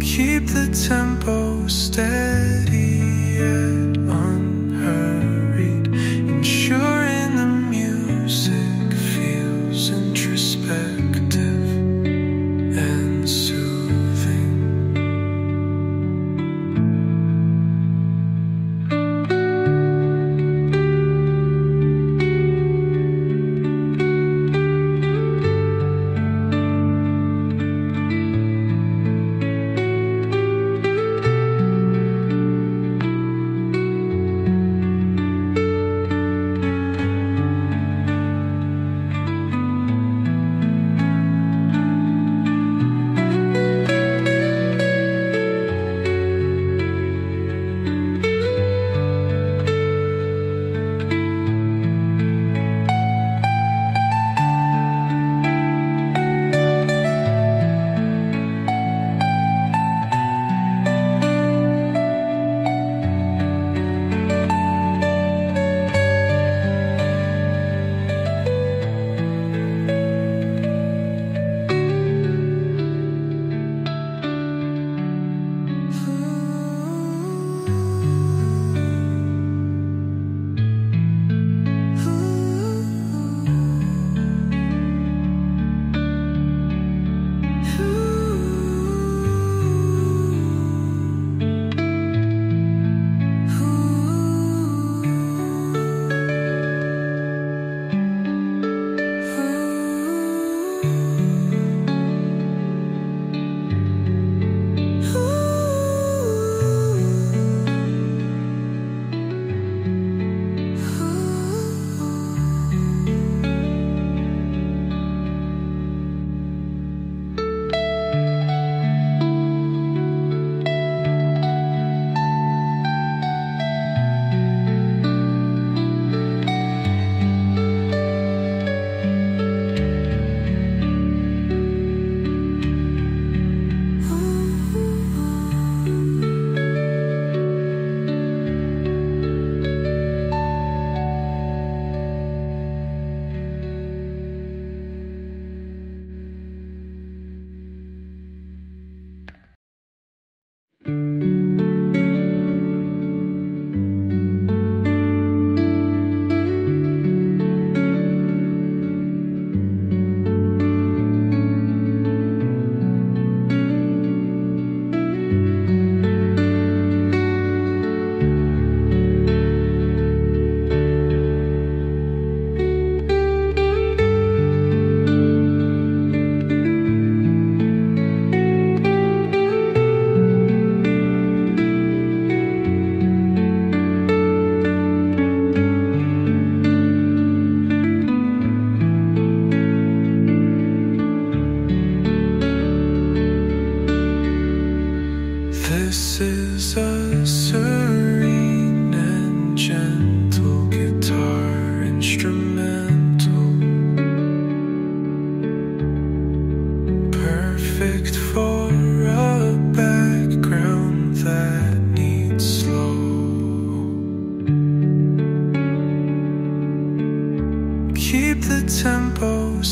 Keep the tempo steady yet tempo